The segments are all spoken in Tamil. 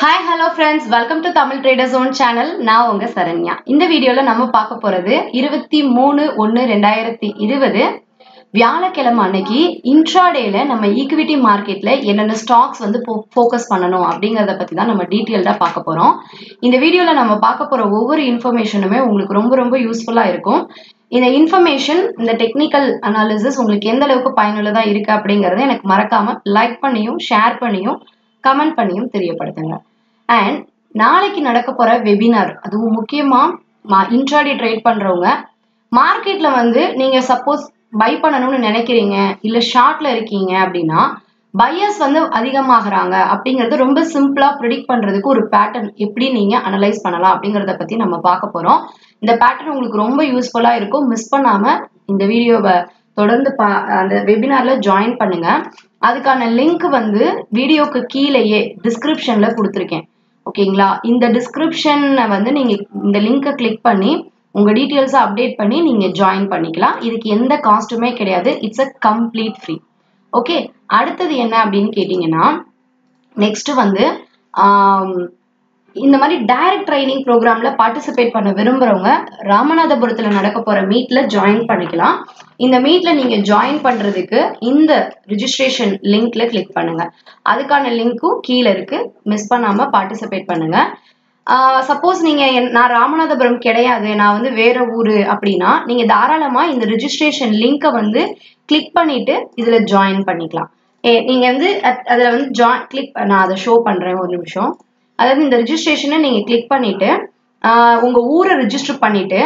Hi hello friends welcome to Tamil traders own channel நான் உங்க சரண்யா. இந்த வீடியோல நம்ம பார்க்க போறது இருபத்தி மூணு ஒன்று ரெண்டாயிரத்தி இருபது வியாழக்கிழமை அன்னைக்கு இன்ட்ராடேல நம்ம ஈக்விட்டி மார்க்கெட்ல என்னென்ன ஸ்டாக்ஸ் வந்து ஃபோக்கஸ் பண்ணணும் அப்படிங்கறத பத்தி தான் நம்ம டீட்டெயில்டா பார்க்க போறோம். இந்த வீடியோல நம்ம பார்க்க போற ஒவ்வொரு இன்ஃபர்மேஷனுமே உங்களுக்கு ரொம்ப ரொம்ப யூஸ்ஃபுல்லா இருக்கும். இந்த இன்ஃபர்மேஷன் இந்த டெக்னிக்கல் அனாலிசிஸ் உங்களுக்கு எந்த அளவுக்கு பயனுள்ளதா இருக்கு அப்படிங்கறத எனக்கு மறக்காம லைக் பண்ணியும் ஷேர் பண்ணியும் கமெண்ட் பண்ணியும் தெரியப்படுத்துங்க. அண்ட் நாளைக்கு நடக்க போற வெபினார் அதுவும் முக்கியமா இன்ட்ராடி ட்ரேட் பண்றவங்க மார்க்கெட்ல வந்து நீங்க சப்போஸ் பை பண்ணணும்னு நினைக்கிறீங்க இல்ல ஷார்ட்ல இருக்கீங்க அப்படின்னா பையர்ஸ் வந்து அதிகமாகறாங்க அப்படிங்கறது ரொம்ப சிம்பிளா ப்ரிடிக்ட் பண்றதுக்கு ஒரு பேட்டர்ன் எப்படி நீங்க அனலைஸ் பண்ணலாம் அப்படிங்கறத பத்தி நம்ம பார்க்க போறோம். இந்த பேட்டர்ன் உங்களுக்கு ரொம்ப யூஸ்ஃபுல்லா இருக்கும். மிஸ் பண்ணாம இந்த வீடியோவை தொடர்ந்து பா அந்த வெபினார்ல ஜாயின் பண்ணுங்க. அதுக்கான லிங்க் வந்து வீடியோக்கு கீழேயே டிஸ்கிரிப்ஷன்ல கொடுத்துருக்கேன். ஓகேங்களா? இந்த டிஸ்கிரிப்ஷனை வந்து நீங்க இந்த லிங்கை கிளிக் பண்ணி உங்க டீட்டெயில்ஸை அப்டேட் பண்ணி நீங்க ஜாயின் பண்ணிக்கலாம். இதுக்கு எந்த காஸ்ட்டுமே கிடையாது. It's a complete free okay அடுத்தது என்ன அப்படின்னு கேட்டீங்கன்னா நெக்ஸ்ட் வந்து இந்த மாதிரி டைரக்ட் ட்ரைனிங் ப்ரோக்ராம்ல பார்ட்டிசிபேட் பண்ண விரும்புறவங்க ராமநாதபுரத்துல நடக்க போற மீட்ல ஜாயின் பண்ணிக்கலாம். இந்த மீட்ல நீங்க ஜாயின் பண்றதுக்கு இந்த ரிஜிஸ்ட்ரேஷன் லிங்க்ல கிளிக் பண்ணுங்க. அதுக்கான லிங்க்கும் கீழே இருக்கு. மிஸ் பண்ணாம பார்ட்டிசிபேட் பண்ணுங்க. சப்போஸ் நீங்க நான் ராமநாதபுரம் கிடையாது நான் வந்து வேற ஊரு அப்படின்னா நீங்க தாராளமா இந்த ரிஜிஸ்ட்ரேஷன் லிங்கை வந்து கிளிக் பண்ணிட்டு இதுல ஜாயின் பண்ணிக்கலாம். ஏ நீங்க வந்து அதுல வந்து ஜாயின் கிளிக் நான் அதை ஷோ பண்றேன் ஒரு நிமிஷம். அதாவது இந்த ரிஜிஸ்ட்ரேஷனை நீங்க கிளிக் பண்ணிட்டு உங்க ஊரை ரிஜிஸ்டர் பண்ணிட்டு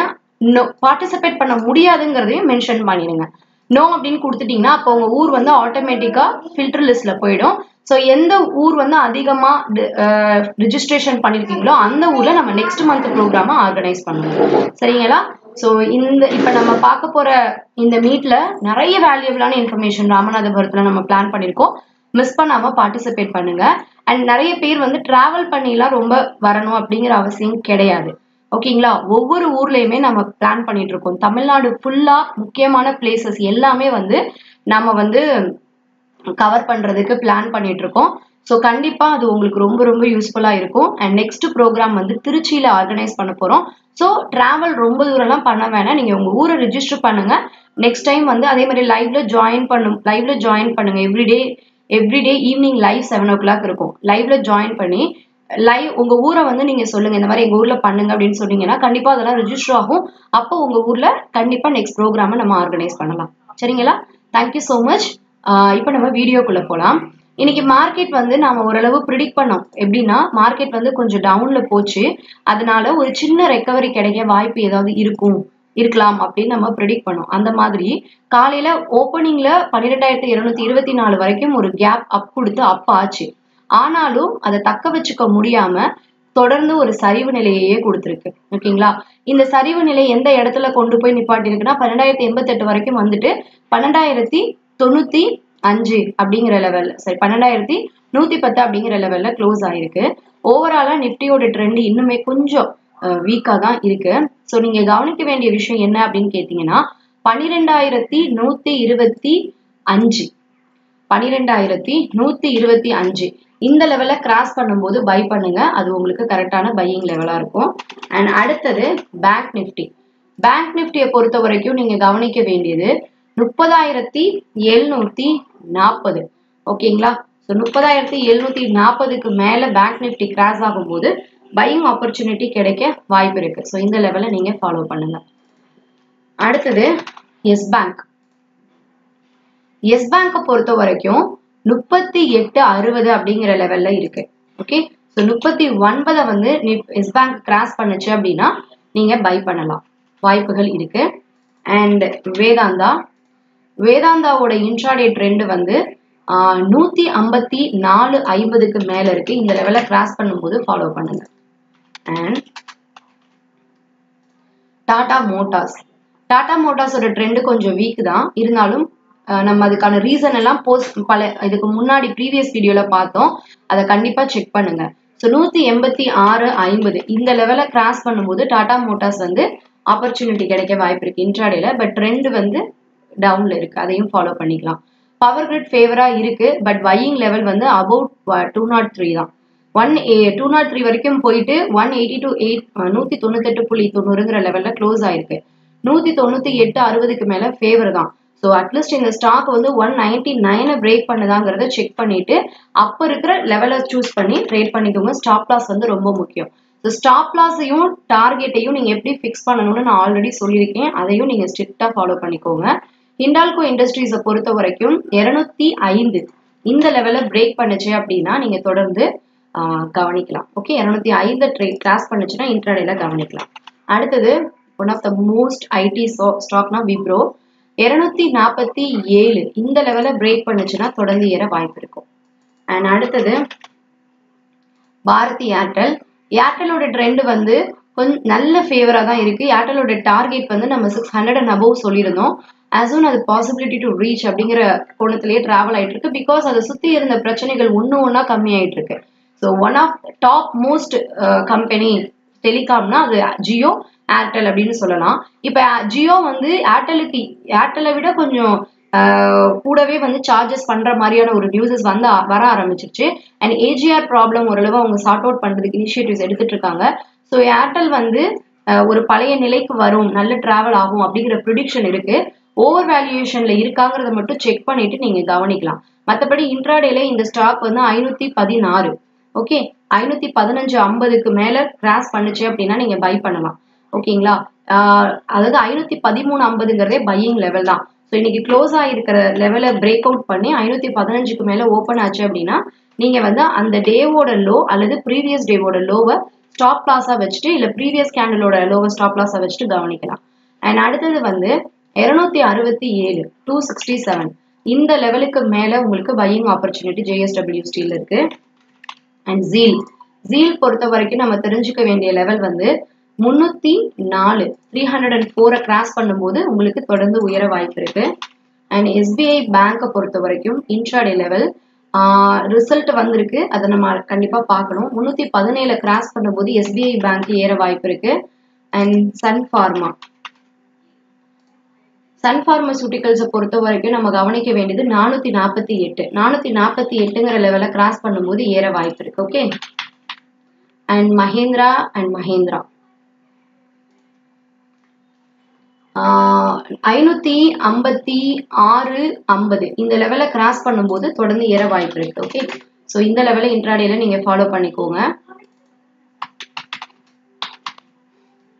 நோ பார்ட்டிசிபேட் பண்ண முடியாதுங்கிறதையும் மென்ஷன் பண்ணிடுங்க. நோ அப்படின்னு கொடுத்துட்டீங்கன்னா அப்போ உங்க ஊர் வந்து ஆட்டோமேட்டிக்கா ஃபில்டர் லிஸ்ட்ல போயிடும். ஸோ எந்த ஊர் வந்து அதிகமா ரிஜிஸ்ட்ரேஷன் பண்ணிருக்கீங்களோ அந்த ஊர்ல நம்ம நெக்ஸ்ட் மந்த் ப்ரோக்ராமை ஆர்கனைஸ் பண்ணுவோம் சரிங்களா? ஸோ இந்த இப்போ நம்ம பார்க்க போற இந்த மீட்ல நிறைய வேல்யூபிளான இன்ஃபர்மேஷன் ராமநாதபுரத்துல நம்ம பிளான் பண்ணியிருக்கோம் மிஸ் பண்ணாம பார்ட்டிசிபேட் பண்ணுங்க. அண்ட் நிறைய பேர் வந்து டிராவல் பண்ணிலாம் ரொம்ப வரணும் அப்படிங்கிற அவசியம் கிடையாது. ஓகேங்களா ஒவ்வொரு ஊர்லயுமே நம்ம பிளான் பண்ணிட்டு இருக்கோம். தமிழ்நாடு ஃபுல்லா முக்கியமான பிளேசஸ் எல்லாமே வந்து நம்ம வந்து கவர் பண்றதுக்கு பிளான் பண்ணிட்டு இருக்கோம். ஸோ கண்டிப்பா அது உங்களுக்கு ரொம்ப ரொம்ப யூஸ்ஃபுல்லா இருக்கும். அண்ட் நெக்ஸ்ட் ப்ரோக்ராம் வந்து திருச்சியில ஆர்கனைஸ் பண்ண போறோம். ஸோ டிராவல் ரொம்ப தூரம்லாம் பண்ண வேணாம். நீங்க உங்க ஊரை ரிஜிஸ்டர் பண்ணுங்க. நெக்ஸ்ட் டைம் வந்து அதே மாதிரி லைவ்ல ஜாயின் பண்ணும் லைவ்ல ஜாயின் பண்ணுங்க. Everyday everyday evening live seven o'clock இருக்கும் லைவ்ல ஜாயின் பண்ணி லைவ் உங்க ஊரை வந்து நீங்க சொல்லுங்க இந்த மாதிரி எங்க ஊர்ல பண்ணுங்க அப்படின்னு சொன்னீங்கன்னா கண்டிப்பா அதெல்லாம் ரிஜிஸ்டர் ஆகும். அப்போ உங்க ஊர்ல கண்டிப்பா நெக்ஸ்ட் ப்ரோக்ராம நம்ம ஆர்கனைஸ் பண்ணலாம். சரிங்களா? தேங்க்யூ ஸோ மச் இப்போ நம்ம வீடியோக்குள்ள போகலாம் இன்னைக்கு மார்க்கெட் வந்து நாம ஓரளவு ப்ரிடிக்ட் பண்ணோம். எப்படின்னா மார்க்கெட் வந்து கொஞ்சம் டவுன்ல போச்சு. அதனால ஒரு சின்ன ரெக்கவரி கிடைக்க வாய்ப்பு ஏதாவது இருக்கும். இருக்கலாம் அப்படின்னு நம்ம ப்ரிடிக்ட் பண்ணோம். அந்த மாதிரி காலையில ஓப்பனிங்ல பன்னிரெண்டாயிரத்தி இருநூத்தி இருபத்தி நாலு வரைக்கும் ஒரு கேப் அப் கொடுத்து அப் ஆச்சு. ஆனாலும் அதை தக்க வச்சுக்க முடியாம தொடர்ந்து ஒரு சரிவு நிலையையே கொடுத்துருக்கு. ஓகேங்களா? இந்த சரிவு நிலை எந்த இடத்துல கொண்டு போய் நிப்பாட்டிருக்குன்னா பன்னெண்டாயிரத்தி எண்பத்தெட்டு வரைக்கும் வந்துட்டு பன்னெண்டாயிரத்தி தொண்ணூத்தி அஞ்சு அப்படிங்கிற லெவல்ல சரி பன்னெண்டாயிரத்தி நூத்தி பத்து அப்படிங்கிற லெவல்ல க்ளோஸ் ஆயிருக்கு. ஓவராலா நிப்டியோட ட்ரெண்ட் இன்னுமே கொஞ்சம் வீக்கா தான் இருக்கு. ஸோ நீங்க கவனிக்க வேண்டிய விஷயம் என்ன அப்படின்னு கேட்டீங்கன்னா பன்னிரெண்டாயிரத்தி நூத்தி இருபத்தி அஞ்சு. பன்னிரெண்டாயிரத்தி நூத்தி இருபத்தி அஞ்சு. இந்த லெவலை கிராஸ் பண்ணும்போது பை பண்ணுங்க. அது உங்களுக்கு கரெக்டான பையிங் லெவலா இருக்கும். அண்ட் அடுத்தது பேங்க் நிஃப்டி பேங்க் நிஃப்டியை பொறுத்த வரைக்கும் நீங்க கவனிக்க வேண்டியது முப்பதாயிரத்தி எழுநூத்தி நாற்பது ஓகேங்களா ஸோ முப்பதாயிரத்தி எழுநூத்தி நாற்பதுக்கு மேல பேங்க் நிஃப்டி கிராஸ் ஆகும்போது பையிங் ஆப்பர்ச்சுனிட்டி கிடைக்க வாய்ப்பு இருக்கு. ஸோ இந்த லெவலை நீங்க ஃபாலோ பண்ணுங்க. அடுத்தது எஸ் பேங்க் எஸ் பேங்கை பொறுத்த வரைக்கும் முப்பத்தி எட்டு அறுபது அப்படிங்கிற லெவல்ல இருக்கு. ஓகே ஸோ முப்பத்தி ஒன்பதை வந்து எஸ் பேங்க் கிராஸ் பண்ணுச்சு அப்படின்னா நீங்க பை பண்ணலாம். வாய்ப்புகள் இருக்கு. அண்ட் வேதாந்தா. வேதாந்தாவோட இன்ட்ராடே ட்ரெண்ட் வந்து நூத்தி ஐம்பத்தி நாலு ஐம்பதுக்கு மேல இருக்கு. இந்த லெவலை கிராஸ் பண்ணும்போது ஃபாலோ பண்ணுங்க. அண்ட் டாடா மோட்டார்ஸ் டாடா மோட்டார்ஸோட ட்ரெண்ட் கொஞ்சம் வீக் தான். இருந்தாலும் நம்ம அதுக்கான ரீசன் எல்லாம் போஸ்ட் பல இதுக்கு முன்னாடி ப்ரீவியஸ் வீடியோல பார்த்தோம். அதை கண்டிப்பா செக் பண்ணுங்க. ஸோ நூத்தி எண்பத்தி ஆறு ஐம்பது இந்த லெவல கிராஸ் பண்ணும்போது டாடா மோட்டார்ஸ் வந்து ஆப்பர்ச்சுனிட்டி கிடைக்க வாய்ப்பு இருக்கு. இன்ட்ராடேல பட் ட்ரெண்ட் வந்து டவுன்ல இருக்கு. அதையும் ஃபாலோ பண்ணிக்கலாம். பவர் கிரிட் ஃபேவரா இருக்கு பட் வையிங் லெவல் வந்து அபவுட் டூ நாட் த்ரீ தான். ஒன் டூ நாட் த்ரீ வரைக்கும் போயிட்டு ஒன் எயிட்டி டு எயிட் நூத்தி தொண்ணூத்தெட்டு புள்ளி தொண்ணூறுங்கிற லெவல்ல க்ளோஸ் ஆயிருக்கு. நூத்தி தொண்ணூத்தி எட்டு அறுபதுக்கு மேல ஃபேவர் தான். ஸோ அட்லீஸ்ட் இந்த ஸ்டாக் வந்து ஒன் நைன்டி நைனை பிரேக் பண்ணுதாங்கிறத செக் பண்ணிட்டு அப்போ இருக்கிற லெவலை சூஸ் பண்ணி ட்ரேட் பண்ணிக்கோங்க. ஸ்டாப் லாஸ் வந்து ரொம்ப முக்கியம். ஸோ ஸ்டாப் லாஸையும் டார்கெட்டையும் நீங்க எப்படி ஃபிக்ஸ் பண்ணணும்னு நான் ஆல்ரெடி சொல்லியிருக்கேன். அதையும் நீங்க ஸ்ட்ரிக்டா ஃபாலோ பண்ணிக்கோங்க. ஹிண்டால்கோ இண்டஸ்ட்ரீஸை பொறுத்த வரைக்கும் இருநூத்தி ஐந்து. இந்த லெவலை பிரேக் பண்ணுச்சு அப்படின்னா நீங்கள் தொடர்ந்து கவனிக்கலாம். ஓகே இரநூத்தி ஐந்து ட்ரேட் கிராஸ் பண்ணுச்சுன்னா இன்ட்ராடேல கவனிக்கலாம். அடுத்தது one of the most IT ஸ்டாக்னா Wipro இருநூத்தி நாற்பத்தி ஏழு இந்த லெவலை பிரேக் பண்ணுச்சுன்னா தொடர்ந்து ஏற வாய்ப்பு இருக்கும். அண்ட் அடுத்தது பாரதி ஏர்டெல் ஏர்டெலோட ட்ரெண்ட் வந்து கொஞ்சம் நல்ல ஃபேவரா தான் இருக்கு. ஏர்டெலோட டார்கெட் வந்து நம்ம சிக்ஸ் ஹண்ட்ரட் அண்ட் அபவ் சொல்லியிருந்தோம். அசூன் அது பாசிபிலிட்டி டு ரீச் அப்படிங்கிற கோணத்திலேயே டிராவல் ஆயிட்டு இருக்கு. பிகாஸ் அதை சுத்தி இருந்த பிரச்சனைகள் ஒன்று ஒன்றா கம்மி ஆயிட்டு இருக்கு. So one of top most company டெலிகாம்னா அது ஜியோ ஏர்டெல் அப்படின்னு சொல்லலாம். இப்போ ஜியோ வந்து ஏர்டெலுக்கு ஏர்டெலை விட கொஞ்சம் கூடவே வந்து சார்ஜஸ் பண்ற மாதிரியான ஒரு நியூஸஸ் வந்து வர ஆரம்பிச்சிருச்சு. அண்ட் ஏஜிஆர் ப்ராப்ளம் ஓரளவு அவங்க சார்ட் அவுட் பண்றதுக்கு இனிஷியேட்டிவ்ஸ் எடுத்துட்டு இருக்காங்க. ஸோ ஏர்டெல் வந்து ஒரு பழைய நிலைக்கு வரும் நல்ல டிராவல் ஆகும் அப்படிங்கிற ப்ரிடிக்ஷன் இருக்கு. ஓவர் வேல்யூஷன்ல இருக்காங்கிறத மட்டும் செக் பண்ணிட்டு நீங்க கவனிக்கலாம். மற்றபடி இன்ட்ராடேல இந்த ஸ்டாக் வந்து ஐநூத்தி பதினாறு. ஓகே ஐநூத்தி பதினஞ்சு ஐம்பதுக்கு மேல கிராஸ் பண்ணுச்சு அப்படின்னா நீங்க பை பண்ணலாம். ஓகேங்களா அதாவது ஐநூத்தி பதிமூணு ஐம்பதுங்கிறதே பையிங் லெவல் தான். ஸோ இன்னைக்கு க்ளோஸ் ஆகிருக்கிற லெவலை பிரேக் அவுட் பண்ணி ஐநூத்தி பதினஞ்சுக்கு மேல ஓப்பன் ஆச்சு அப்படின்னா நீங்க வந்து அந்த டேவோட லோ அல்லது ப்ரீவியஸ் டேவோட லோவை ஸ்டாப் லாஸா வச்சுட்டு இல்ல ப்ரீவியஸ் கேண்டலோட லோவை ஸ்டாப் லாஸா வச்சுட்டு கவனிக்கலாம். அண்ட் அடுத்தது வந்து இருநூத்தி அறுபத்தி ஏழு டூ சிக்ஸ்டி செவன் இந்த லெவலுக்கு மேல உங்களுக்கு பையிங் ஆப்பர்ச்சுனிட்டி ஜேஎஸ்டபிள்யூ ஸ்டீல் இருக்கு. அண்ட் ஜீல் ஜீல் பொறுத்த வரைக்கும் நம்ம தெரிஞ்சுக்க வேண்டிய லெவல் வந்து முன்னூத்தி நாலு. த்ரீ ஹண்ட்ரட் அண்ட் ஃபோரை கிராஸ் பண்ணும்போது உங்களுக்கு தொடர்ந்து உயர வாய்ப்பு இருக்கு. அண்ட் எஸ்பிஐ பேங்கை பொறுத்த வரைக்கும் இன்ட்ராடே லெவல் ரிசல்ட் வந்திருக்கு. அதை நம்ம கண்டிப்பாக பார்க்கணும். முந்நூற்றி பதினேழு கிராஸ் பண்ணும்போது எஸ்பிஐ பேங்க் ஏற வாய்ப்பு இருக்கு. அண்ட் சன் ஃபார்மா சன் ஃபார்மசூட்டிக்கல்ஸை பொறுத்த வரைக்கும் நம்ம கவனிக்க வேண்டியது நானூத்தி நாற்பத்தி எட்டு. நானூத்தி நாற்பத்தி எட்டுங்கிற லெவலை கிராஸ் பண்ணும்போது ஏற வாய்ப்பு இருக்கு okay and Mahindra and Mahindra ஐநூத்தி ஐம்பத்தி ஆறு ஐம்பது. இந்த லெவலை கிராஸ் பண்ணும்போது தொடர்ந்து ஏற வாய்ப்பு இருக்கு ஓகே ஸோ இந்த லெவலை இன்ட்ராடேல நீங்க ஃபாலோ பண்ணிக்கோங்க.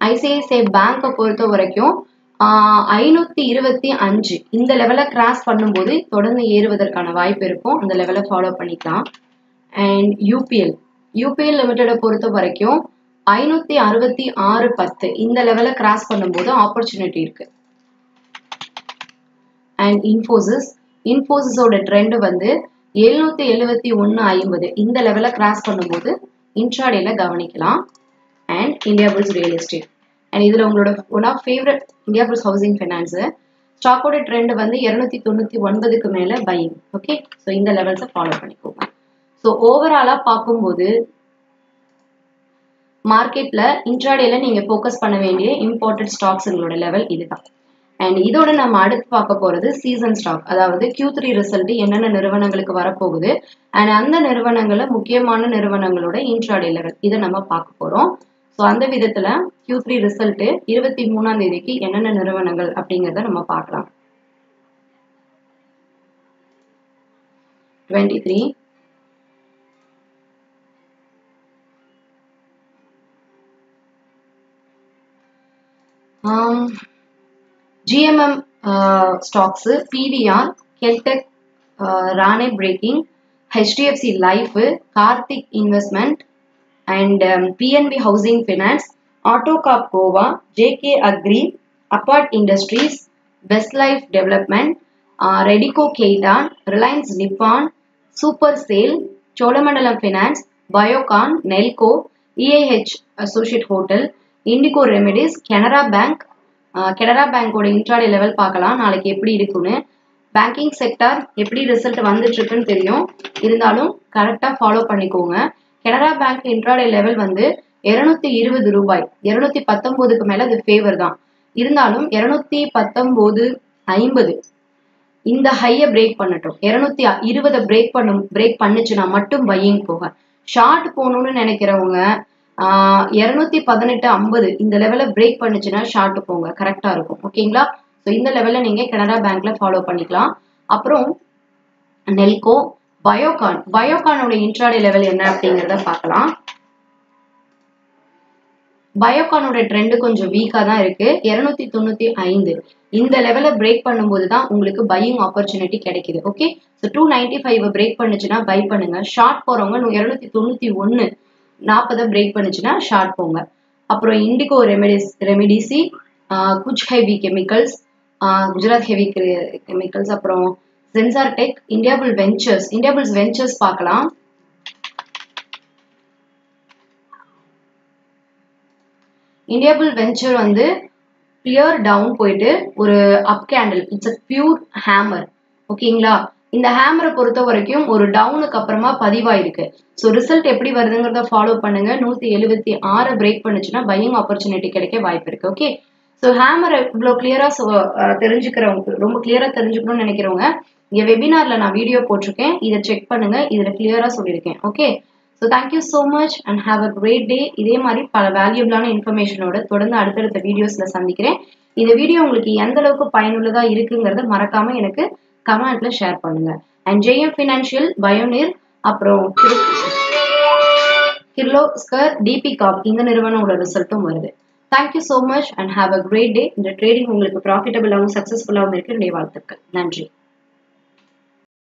ஐசிஐசிஐ பேங்கை பொறுத்த வரைக்கும் ஐநூத்தி இருபத்தி அஞ்சு. இந்த லெவலை கிராஸ் பண்ணும்போது தொடர்ந்து ஏறுவதற்கான வாய்ப்பு இருக்கும். அந்த லெவலை ஃபாலோ பண்ணிக்கலாம். அண்ட் யூபிஎல் யூபிஎல் லிமிட்டடை பொறுத்த வரைக்கும் ஐநூத்தி அறுபத்தி ஆறு பத்து. இந்த லெவலை கிராஸ் பண்ணும்போது ஆப்பர்ச்சுனிட்டி இருக்கு. அண்ட் இன்ஃபோசிஸ் இன்ஃபோசிஸோட ட்ரெண்ட் வந்து எழுநூத்தி எழுபத்தி ஒன்னு ஐம்பது. இந்த லெவலை கிராஸ் பண்ணும்போது இன்ட்ராடேல கவனிக்கலாம். And Indiabulls real estate and இதுல உங்களோட one of favourite Indiabulls housing finance ஸ்டாக்கோட ட்ரெண்ட் வந்து இருநூத்தி தொண்ணூத்தி ஒன்பதுக்கு மேல பையிங் ஓகே ஸோ இந்த லெவல்ஸை ஃபாலோ பண்ணிக்கோங்க. ஸோ ஓவராலா பார்க்கும்போது மார்க்கெட்ல இன்ட்ராடேல நீங்க ஃபோக்கஸ் பண்ண வேண்டிய இம்பார்ட்டன்ட் ஸ்டாக்ஸுங்களோட லெவல் இதுதான். அண்ட் இதோட நம்ம அடுத்து பார்க்க போறது சீசன் ஸ்டாக் அதாவது கியூ த்ரீ ரிசல்ட் என்னென்ன நிறுவனங்களுக்கு வரப்போகுது? அண்ட் அந்த நிறுவனங்கள முக்கியமான நிறுவனங்களோட இன்ட்ராடே லெவல் இதை நம்ம பார்க்க போறோம். ஸோ அந்த விதத்துல கியூ த்ரீ ரிசல்ட் இருபத்தி மூணாம் தேதிக்கு என்னென்ன நிறுவனங்கள் அப்படிங்கிறத நம்ம பார்க்கலாம். Twenty three GMM stocks PVR Keltech Rane braking HDFC life Karthik investment and PNB housing finance Autocorp Goa JK Agri Apar industries best life development Radico Khaitan Reliance Nippon super sale Cholamandalam finance Biocon Nelco EIH associate hotel Indoco remedies Canara bank Canara பேங்கோட இன்ட்ராடே லெவல் பார்க்கலாம். நாளைக்கு எப்படி இருக்குன்னு. பேங்கிங் செக்டார் எப்படி ரிசல்ட் வந்துட்டு இருக்குன்னு தெரியும். இருந்தாலும் கரெக்டாக ஃபாலோ பண்ணிக்கோங்க. கனரா பேங்க் இன்ட்ராடே லெவல் வந்து இருநூத்தி இருபது ரூபாய். இருநூத்தி பத்தொன்பதுக்கு மேல அது ஃபேவர் தான். இருந்தாலும் இருநூத்தி பத்தொன்பது ஐம்பது. இந்த ஹையை பிரேக் பண்ணட்டும். இருநூத்தி இருபதை பிரேக் பண்ணும் பிரேக் பண்ணுச்சுன்னா மட்டும் பையிங் போக. ஷார்ட் போகணும்னு நினைக்கிறவங்க இரநூத்தி பதினெட்டு ஐம்பது இந்த லெவலை பிரேக் பண்ணுச்சுன்னா ஷார்ட் போங்க. கரெக்டா இருக்கும். ஓகேங்களா ஸோ இந்த லெவல்ல நீங்க கனரா பேங்க்ல ஃபாலோ பண்ணிக்கலாம். அப்புறம் நெல்கோ பயோகான் பயோகானோட இன்ட்ராடே லெவல் என்ன அப்படிங்கிறத பார்க்கலாம். பயோகானோட ட்ரெண்ட் கொஞ்சம் வீக்கா தான் இருக்கு. இருநூத்தி தொண்ணூத்தி ஐந்து. இந்த லெவலை பிரேக் பண்ணும்போது தான் உங்களுக்கு பையிங் ஆப்பர்ச்சுனிட்டி கிடைக்குது. Okay so two ninety five break பண்ணுச்சுன்னா பை பண்ணுங்க. ஷார்ட் போறவங்க இரநூத்தி தொண்ணூத்தி ஒன்னு நாற்பதை பிரேக் பண்ணுச்சுன்னா ஷார்ட் போங்க. அப்புறம் indigo remedies ரெமிடிசி Kutch heavy chemicals Gujarat heavy chemicals அப்புறம் sensor tech Indiabull ventures Indiabulls ventures பார்க்கலாம். இந்தியாபுல் வெஞ்சர் வந்து கிளியர் டவுன் போயிட்டு ஒரு up candle it's a pure hammer ஓகேங்களா இந்த ஹேமரை பொறுத்த வரைக்கும் ஒரு டவுனுக்கு அப்புறமா பதிவாயிருக்கு. ஸோ ரிசல்ட் எப்படி வருதுங்கிறத ஃபாலோ பண்ணுங்க. நூத்தி எழுபத்தி ஆறு பிரேக் பண்ணுச்சுன்னா பையிங் ஆப்பர்ச்சுனிட்டி கிடைக்க வாய்ப்பு இருக்கு. ஓகே ஸோ ஹேமரை இவ்வளோ கிளியரா தெரிஞ்சுக்கிறவங்க ரொம்ப கிளியரா தெரிஞ்சுக்கணும்னு நினைக்கிறவங்க இங்க வெபினார்ல நான் வீடியோ போட்டிருக்கேன். இதை செக் பண்ணுங்க. இதில் கிளியராக சொல்லியிருக்கேன். Okay so thank you so much and have a great day இதே மாதிரி பல வேல்யூபிளான இன்ஃபர்மேஷனோட தொடர்ந்து அடுத்தடுத்த வீடியோஸ்ல சந்திக்கிறேன். இந்த வீடியோ உங்களுக்கு எந்த அளவுக்கு பயனுள்ளதாக இருக்குங்கிறத மறக்காம எனக்கு கமெண்ட்ல ஷேர் பண்ணுங்க. அண்ட் ஜேஎம் ஃபினான்ஷியல் பயோனிர் அப்புறம் கிர்லோஸ்கர் டிபி காப் இந்த நிறுவனங்களோட ரிசல்ட்டும் வருது. Thank you so much and have a great day இந்த ட்ரேடிங் உங்களுக்கு ப்ராஃபிட்டபிளாகவும் சக்ஸஸ்ஃபுல்லாகவும் இருக்கு. என்னுடைய வாழ்த்துக்கள். நன்றி.